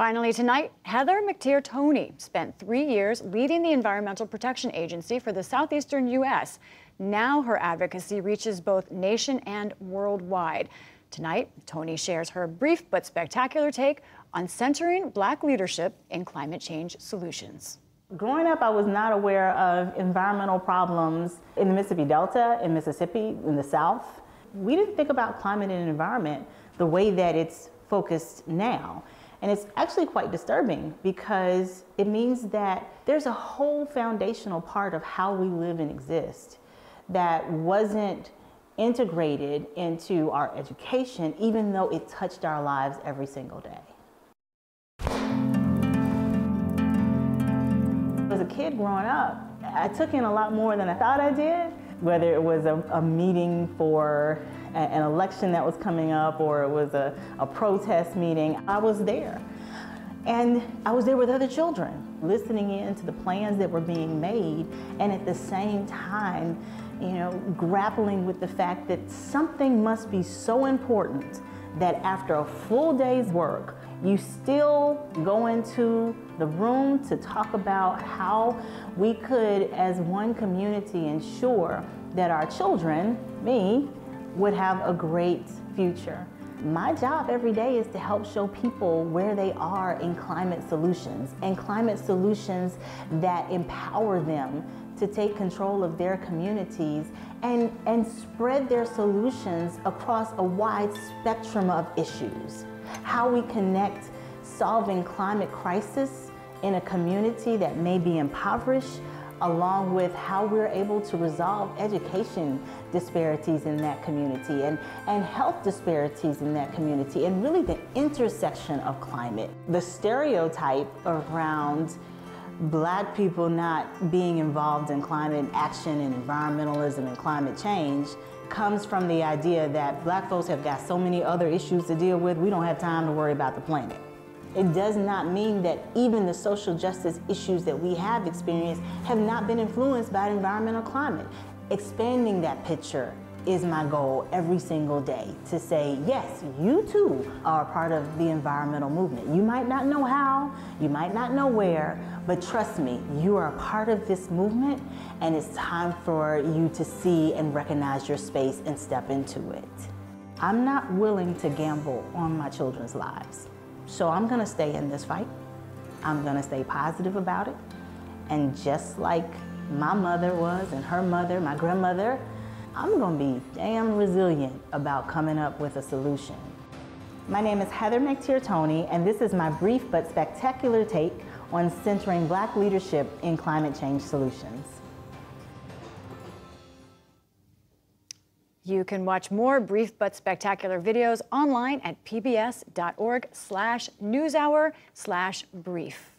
Finally tonight, Heather McTeer Toney spent three years leading the Environmental Protection Agency for the southeastern U.S. Now her advocacy reaches both nation and worldwide. Tonight, Toney shares her brief but spectacular take on centering black leadership in climate change solutions. Growing up, I was not aware of environmental problems in the Mississippi Delta, in Mississippi, in the South. We didn't think about climate and environment the way that it's focused now. And it's actually quite disturbing because it means that there's a whole foundational part of how we live and exist that wasn't integrated into our education, even though it touched our lives every single day. As a kid growing up, I took in a lot more than I thought I did, whether it was a, a meeting for an election that was coming up or it was a, a protest meeting, I was there. And I was there with other children, listening in to the plans that were being made, and at the same time, you know, grappling with the fact that something must be so important that after a full day's work, you still go into the room to talk about how we could, as one community, ensure that our children, me, would have a great future. My job every day is to help show people where they are in climate solutions and climate solutions that empower them to take control of their communities and, and spread their solutions across a wide spectrum of issues. How we connect solving climate crisis in a community that may be impoverished along with how we're able to resolve education disparities in that community and, and health disparities in that community and really the intersection of climate. The stereotype around black people not being involved in climate action and environmentalism and climate change comes from the idea that black folks have got so many other issues to deal with, we don't have time to worry about the planet. It does not mean that even the social justice issues that we have experienced have not been influenced by environmental climate. Expanding that picture is my goal every single day to say, yes, you too are part of the environmental movement. You might not know how, you might not know where, but trust me, you are a part of this movement and it's time for you to see and recognize your space and step into it. I'm not willing to gamble on my children's lives. So I'm gonna stay in this fight. I'm gonna stay positive about it. And just like my mother was and her mother, my grandmother, I'm gonna be damn resilient about coming up with a solution. My name is Heather McTeer Toney, and this is my brief but spectacular take on centering black leadership in climate change solutions. You can watch more brief but spectacular videos online at pbs.org slash newshour slash brief.